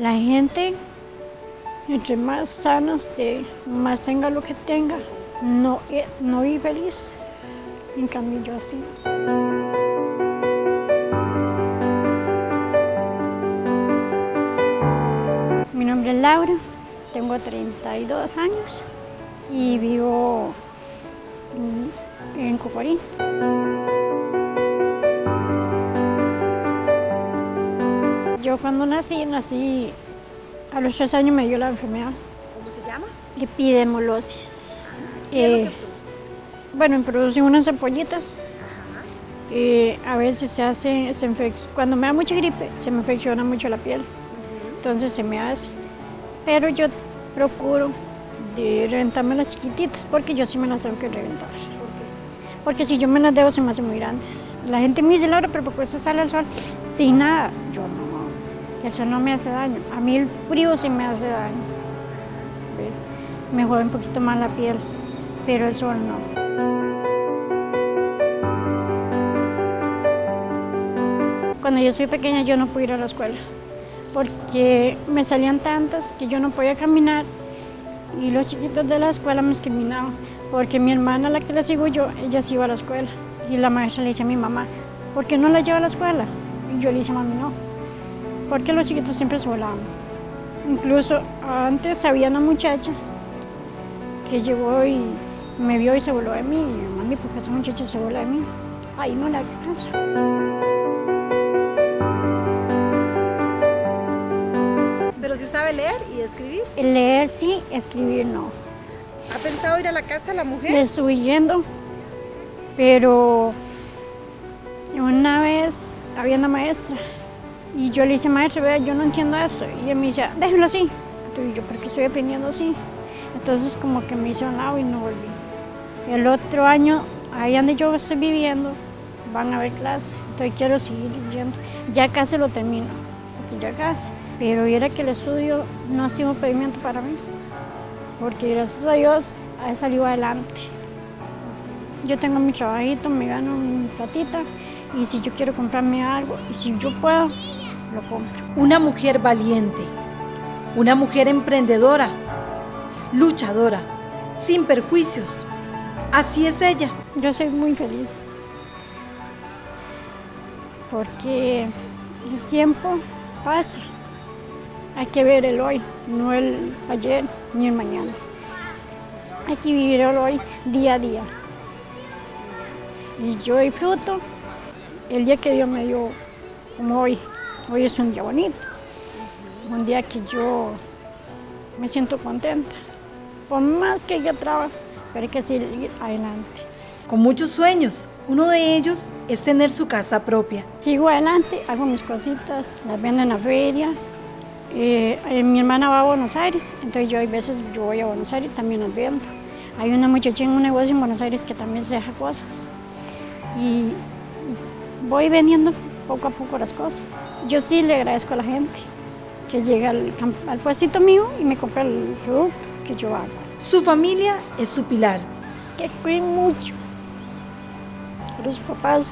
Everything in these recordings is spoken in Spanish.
La gente, entre más sana esté, más tenga lo que tenga, no, eh, no vive feliz. En cambio, yo sí. Mi nombre es Laura, tengo 32 años y vivo en, en Cocorín. Yo cuando nací, nací a los tres años me dio la enfermedad. ¿Cómo se llama? Epidemolosis. ¿Qué es lo Eh, que produce? bueno, me producen unas ampollitas. Ajá. Eh, a veces se hace, se cuando me da mucha gripe, se me infecciona mucho la piel. Entonces se me hace. Pero yo procuro de reventarme las chiquititas, porque yo sí me las tengo que reventar. ¿Por qué? Porque si yo me las debo, se me hacen muy grandes. La gente me dice, Laura, pero ¿por qué usted sale al sol sin nada? Yo no, el sol no me hace daño. A mí el frío sí me hace daño. Me jode un poquito más la piel, pero el sol no. Cuando yo soy pequeña yo no pude ir a la escuela porque me salían tantas que yo no podía caminar y los chiquitos de la escuela me discriminaban porque mi hermana, la que la sigo yo, ella sí iba a la escuela y la maestra le dice a mi mamá, ¿por qué no la lleva a la escuela? Y yo le dije, mami, no, porque los chiquitos siempre se volaban. Incluso antes había una muchacha que llegó y me vio y se voló de mí. Y mami, ¿por qué esa muchacha se voló de mí? Ahí no hagas caso. Pero si sabe leer y escribir. Leer sí, escribir no. ¿Ha pensado ir a la casa de la mujer? Le estuve yendo, pero una vez había una maestra y yo le dije, maestra, vea, yo no entiendo eso. Y ella me dice, déjelo así. Entonces yo, ¿por qué estoy aprendiendo así? Entonces como que me hice un lado y no volví. El otro año, ahí donde yo estoy viviendo, van a haber clases. Entonces quiero seguir yendo. Ya casi lo termino, ya casi. Pero era que el estudio no ha sido un impedimento para mí, porque gracias a Dios he salido adelante. Yo tengo mi trabajito, me gano mi platita y si yo quiero comprarme algo y si yo puedo, lo compro. Una mujer valiente, una mujer emprendedora, luchadora, sin perjuicios. Así es ella. Yo soy muy feliz porque el tiempo pasa. Hay que ver el hoy, no el ayer ni el mañana. Hay que vivir el hoy día a día. Y yo disfruto el día que Dios me dio como hoy. Hoy es un día bonito, un día que yo me siento contenta. Por más que yo trabaje, pero hay que seguir adelante. Con muchos sueños. Uno de ellos es tener su casa propia. Sigo adelante, hago mis cositas, las vendo en la feria. Eh, eh, mi hermana va a Buenos Aires, entonces yo hay veces yo voy a Buenos Aires y también las vendo. Hay una muchacha en un negocio en Buenos Aires que también se deja cosas. Y, y voy vendiendo poco a poco las cosas. Yo sí le agradezco a la gente que llega al, al puestito mío y me compra el producto que yo hago. Su familia es su pilar. Que cuiden mucho a los papás.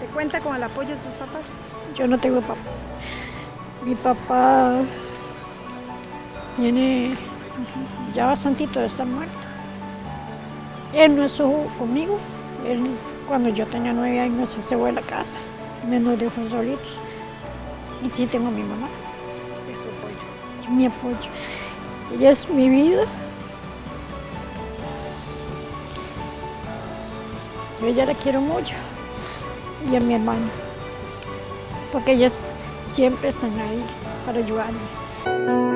¿Te cuenta con el apoyo de sus papás? Yo no tengo papá. Mi papá tiene ya bastantito de estar muerto. Él no estuvo conmigo. Él, cuando yo tenía nueve años, se fue a la casa. Me nos dejó solitos. Y sí tengo a mi mamá, Es su apoyo. mi apoyo. Ella es mi vida. Yo ella la quiero mucho. Y a mi hermano. Porque ellas siempre están ahí para ayudarme.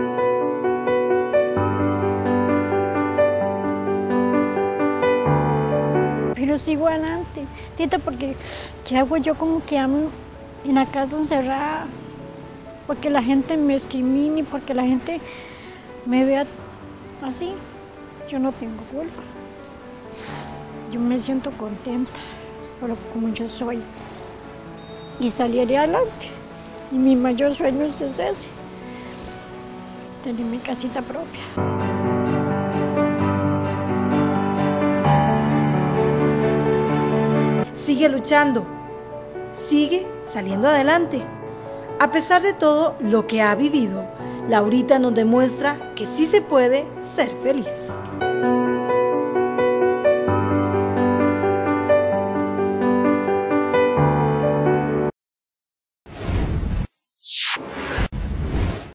Sigo adelante. Tita, porque ¿qué hago yo como que amo en la casa encerrada? Porque la gente me y porque la gente me vea así. Yo no tengo culpa. Yo me siento contenta por lo- como yo soy. Y saliré adelante. Y mi mayor sueño es ese. Tener mi casita propia. Sigue luchando. Sigue saliendo adelante. A pesar de todo lo que ha vivido, Laurita nos demuestra que sí se puede ser feliz.